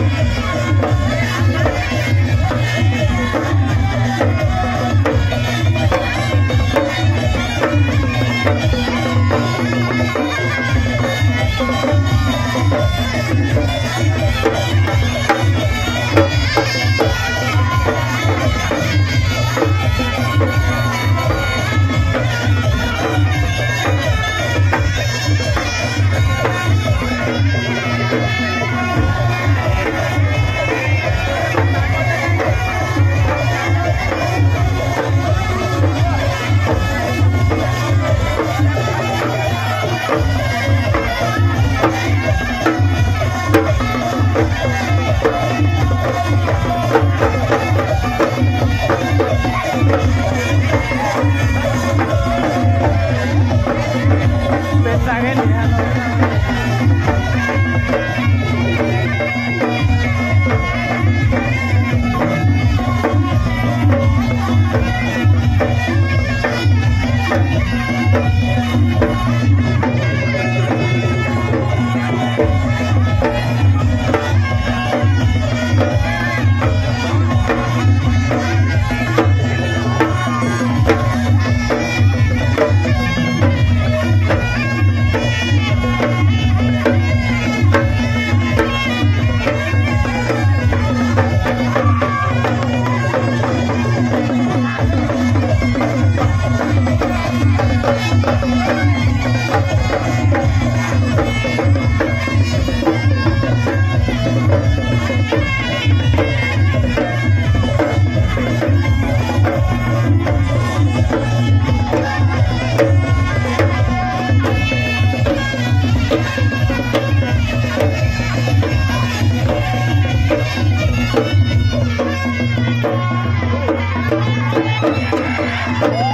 やった! Tá vendendo. Thank.